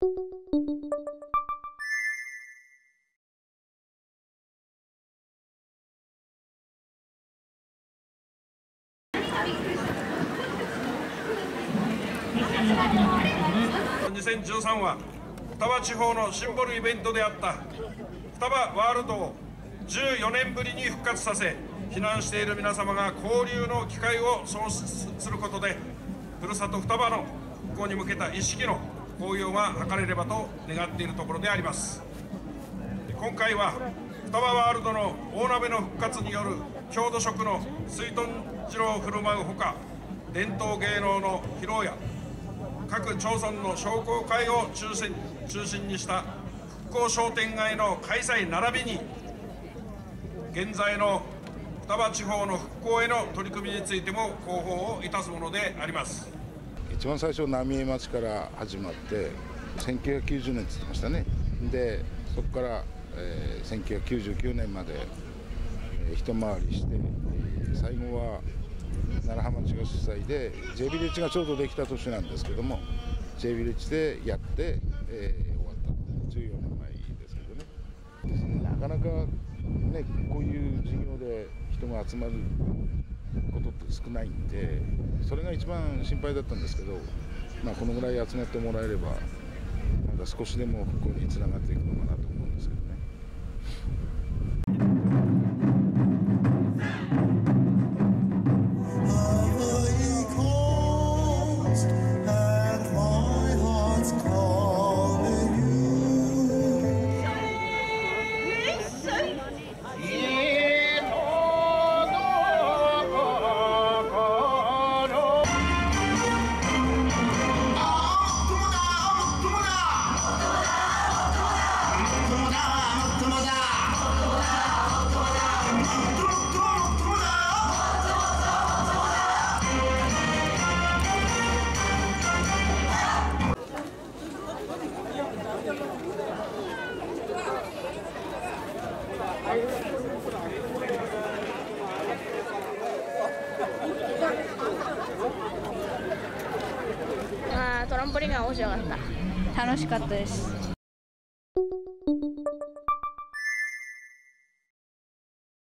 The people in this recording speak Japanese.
2013は双葉地方のシンボルイベントであった双葉ワールドを14年ぶりに復活させ避難している皆様が交流の機会を創出することでふるさと双葉の復興に向けた意識の高揚が図れればと願っているところであります。今回は双葉ワールドの大鍋の復活による郷土食の水豚次郎を振る舞うほか伝統芸能の披露や各町村の商工会を中心中心にした復興商店街の開催並びに現在の双葉地方の復興への取り組みについても広報をいたすものであります。一番最初浪江町から始まって1990年って言ってましたね。でそこから、えー、1999年まで、えー、一回りして最後は楢葉町が主催で J ビレッジがちょうどできた年なんですけども J ビレッジでやって、えー、終わった14年前ですけどね。なかなかねこういう事業で人が集まる少ないんでそれが一番心配だったんですけど、まあ、このぐらい集まってもらえればなんか少しでも復興につながっていくのかなあトランポリンが面白かった。楽しかったです。